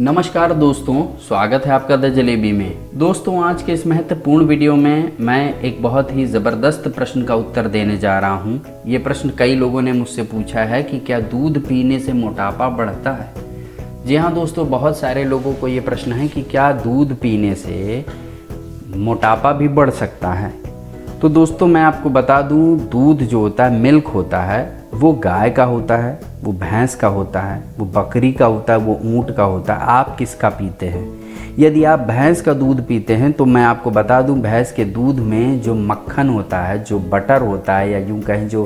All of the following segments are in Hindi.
नमस्कार दोस्तों, स्वागत है आपका द जलेबी में। दोस्तों, आज के इस महत्वपूर्ण वीडियो में मैं एक बहुत ही ज़बरदस्त प्रश्न का उत्तर देने जा रहा हूँ। ये प्रश्न कई लोगों ने मुझसे पूछा है कि क्या दूध पीने से मोटापा बढ़ता है? जी हाँ दोस्तों, बहुत सारे लोगों को ये प्रश्न है कि क्या दूध पीने से मोटापा भी बढ़ सकता है? तो दोस्तों, मैं आपको बता दूँ, दूध जो होता है, मिल्क होता है, वो गाय का होता है, वो भैंस का होता है, वो बकरी का होता है, वो ऊँट का होता है। आप किसका पीते हैं? यदि आप भैंस का दूध पीते हैं तो मैं आपको बता दूँ, भैंस के दूध में जो मक्खन होता है, जो बटर होता है, या यूँ कहें जो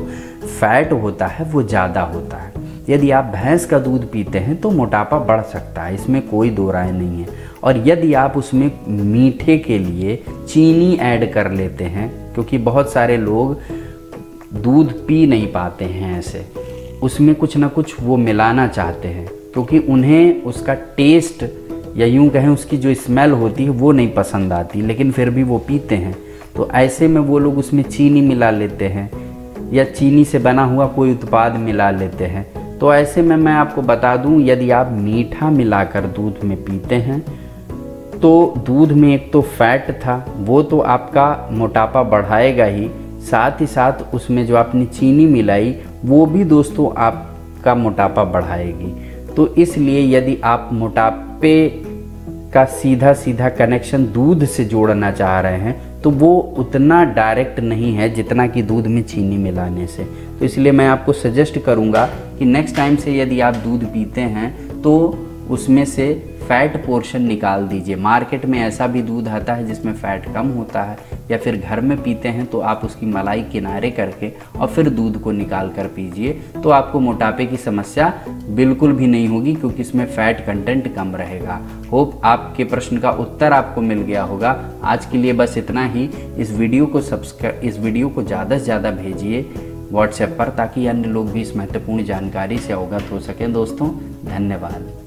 फैट होता है, वो ज़्यादा होता है। यदि आप भैंस का दूध पीते हैं तो मोटापा बढ़ सकता है, इसमें कोई दो राय नहीं है। और यदि आप उसमें मीठे के लिए चीनी ऐड कर लेते हैं, क्योंकि बहुत सारे लोग दूध पी नहीं पाते हैं ऐसे, उसमें कुछ ना कुछ वो मिलाना चाहते हैं, क्योंकि उन्हें उसका टेस्ट या यूँ कहें उसकी जो स्मेल होती है वो नहीं पसंद आती, लेकिन फिर भी वो पीते हैं। तो ऐसे में वो लोग उसमें चीनी मिला लेते हैं, या चीनी से बना हुआ कोई उत्पाद मिला लेते हैं। तो ऐसे में मैं आपको बता दूँ, यदि आप मीठा मिलाकर दूध में पीते हैं तो दूध में एक तो फैट था, वो तो आपका मोटापा बढ़ाएगा ही। साथ ही साथ उसमें जो आपने चीनी मिलाई, वो भी दोस्तों आपका मोटापा बढ़ाएगी। तो इसलिए यदि आप मोटापे का सीधा सीधा कनेक्शन दूध से जोड़ना चाह रहे हैं तो वो उतना डायरेक्ट नहीं है जितना कि दूध में चीनी मिलाने से। तो इसलिए मैं आपको सजेस्ट करूँगा कि नेक्स्ट टाइम से यदि आप दूध पीते हैं तो उसमें से फ़ैट पोर्शन निकाल दीजिए। मार्केट में ऐसा भी दूध आता है जिसमें फ़ैट कम होता है या फिर घर में पीते हैं तो आप उसकी मलाई किनारे करके और फिर दूध को निकाल कर पीजिए तो आपको मोटापे की समस्या बिल्कुल भी नहीं होगी क्योंकि इसमें फ़ैट कंटेंट कम रहेगा। होप आपके प्रश्न का उत्तर आपको मिल गया होगा। आज के लिए बस इतना ही। इस वीडियो को सब्सक्राइब इस वीडियो को ज़्यादा से ज़्यादा भेजिए व्हाट्सएप पर ताकि अन्य लोग भी इस महत्वपूर्ण जानकारी से अवगत हो सकें। दोस्तों, धन्यवाद।